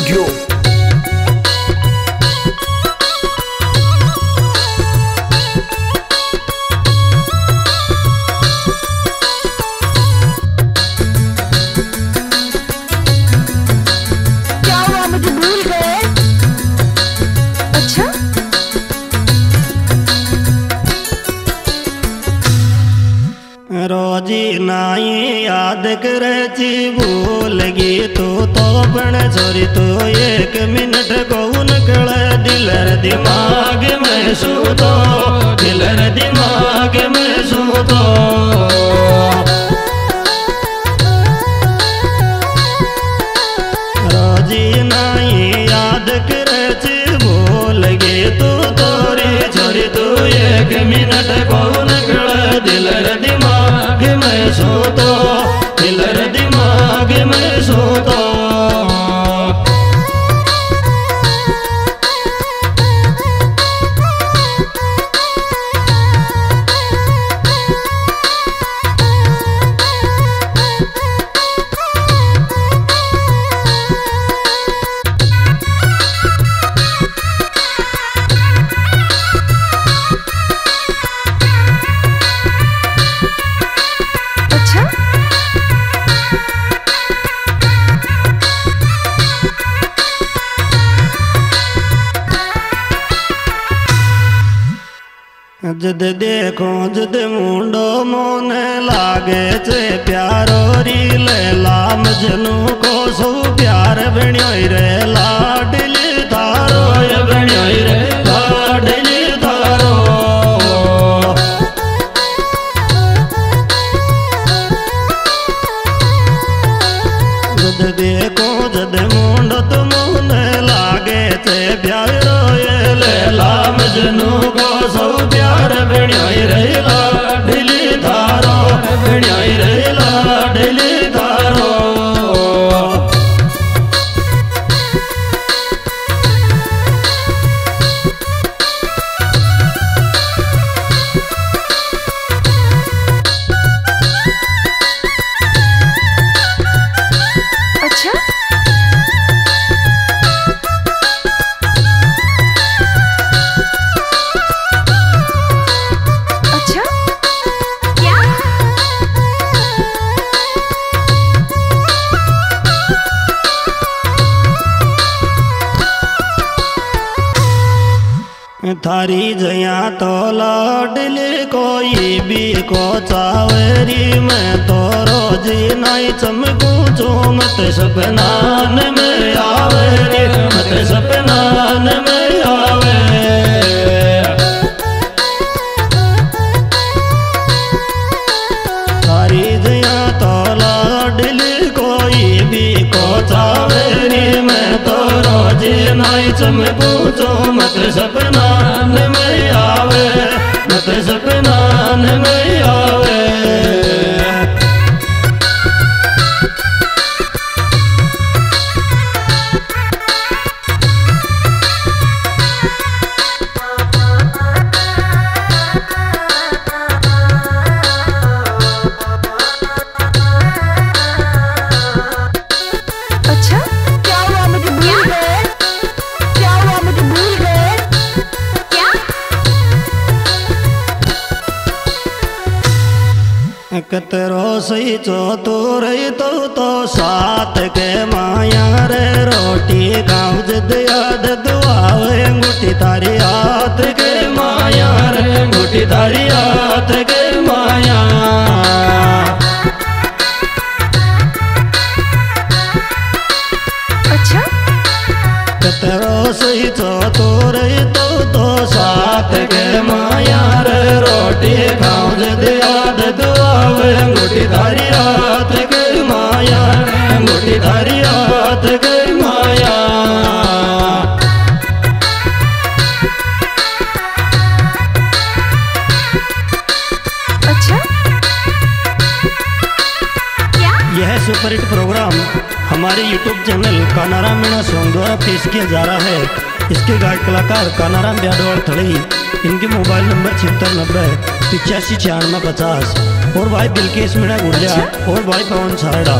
studio. नाई याद कर भूल गी तू तो पण छोरी तू एक मिनट कौन कल दिलर दिमाग में सूतो दिलर दिमाग में सू रोजी जद देखो, जद मुंडो मोने लागे चे प्यारो री लैला मजनू को सो प्यार बण्योई रे लाडली थारी जया तो लाडली कोई भी को चावरी। मैं तो रोज नई चमकू चो मत सपनान में आवरी। मत सपनान में चमकू जो मत सपनान में आवे मत सपनान में आवे। कतरो सही चो तो रही तो तो साथ के माया रे रोटी गाँव जद याद दुआवे अंगूठी तारी हाथ के माया रे अंगूठी तारी हाथ के माया अच्छा? कतरो सही चो तो रही तो तो साथ के माया सुपरहिट प्रोग्राम। हमारे YouTube channel Kanaram Meena song द्वारा पेश किया जा रहा है। इसके गायक कलाकार कानाराम यादव थड़ी। इनके मोबाइल नंबर छिहत्तर नब्बे पिचासी छियानवे पचास। और भाई बिल्केश मीणा गुड़िया अच्छा। और भाई पवन सारा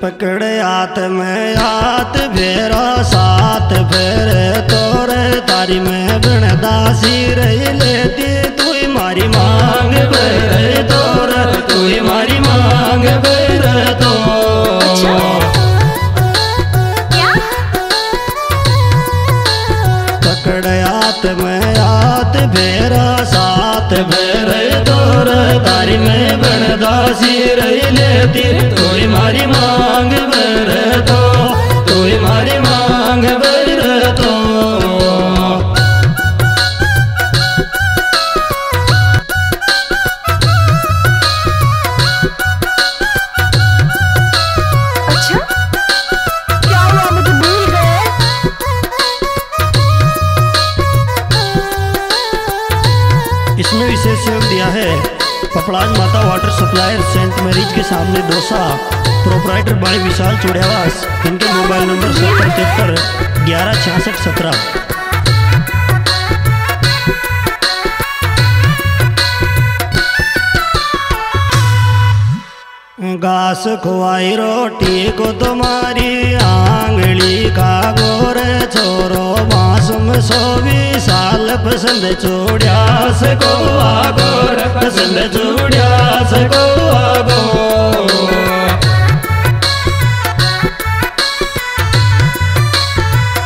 पकड़े हाथ में तारी में बिन दासी रही लेती तू मारी मांग फेरे तोर तू मारी मांग फेरे तो। क्या? पकड़यात में आत फेरा सात फेरे तोर तारी में बिन दासी रही लेती तू मारी मांग तो तू। इसमें विशेष योग दिया है। पपड़ाज माता वाटर सप्लायर सेंट मैरिज के सामने दोसा प्रोपराइटर बाई विशाल चुड़ियावास। इनके मोबाइल नंबर सत्तर तिहत्तर ग्यारह छियासठ सत्रह। घास खुआई, रोटी को तुम्हारी आंगली का गोर छोरो मासूम सोवी साल पसंद चूड़ियास को आगोर पसंद चूड़ियास को आगोर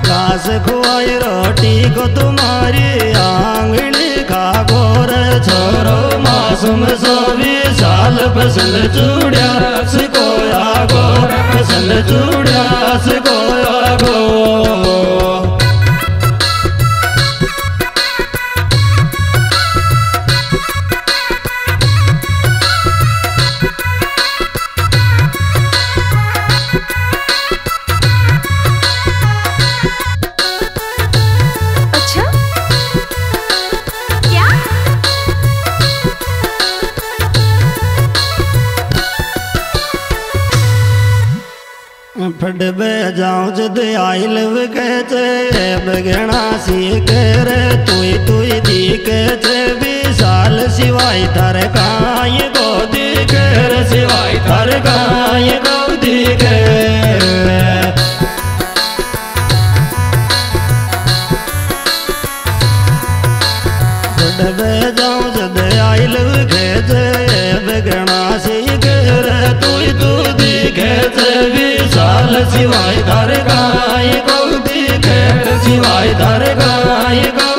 घास खुआई, रोटी को तुम्हारी आंगली का गोर छोरो मासूम सोवी साल पसंद चूड़िया को आगोर पसंद चूड़िया। फटबे जाऊँ जद आइल कहते बगना सी कर तुई तुई दी कहते विशाल सिवाय थर काय गो दी कर सिवाय थर काय गो दी कर डबे विशाल सिवाय धर गाय गौ दिखे? सिवाय धर गाय गौ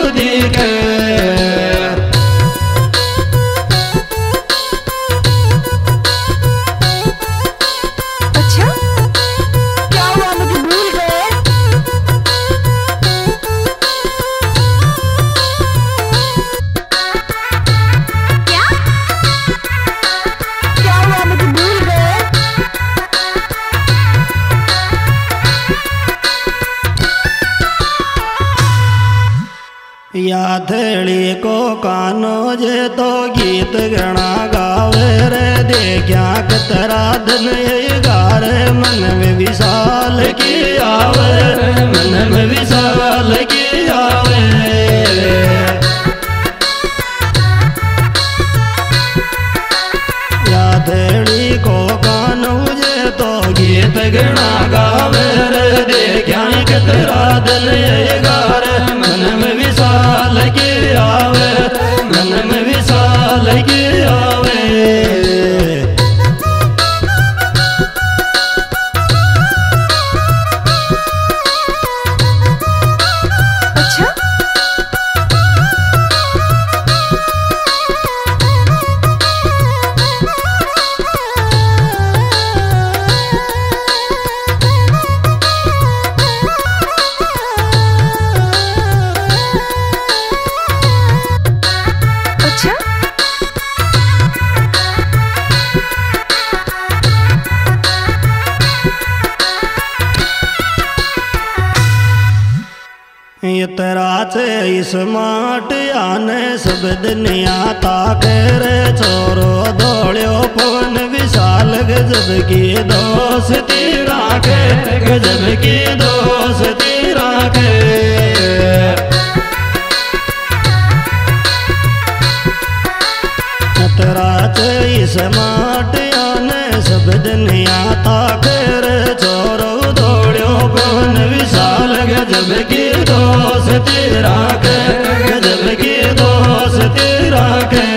याथड़ी को कानो जे तो गीत गणा गावे रे देखा कतरा धन गारे, मन में विशाल की आवे, मन में विशाल की आवे। याथड़ी को कानो जे तो गीत गणा गावे रे देखा कतरा धन गारे, मन में की आवे नंदन विशाल के आवे इस माट आने सब दुनिया ताकर छोरो दौड़ो फ़ोन विशाल गजब की दोस्ती राखे, गजब की दोस्ती राखे। तेरा से इस माट आने सब दुनिया ताकर छोरो की दोस्ती राख। Okay.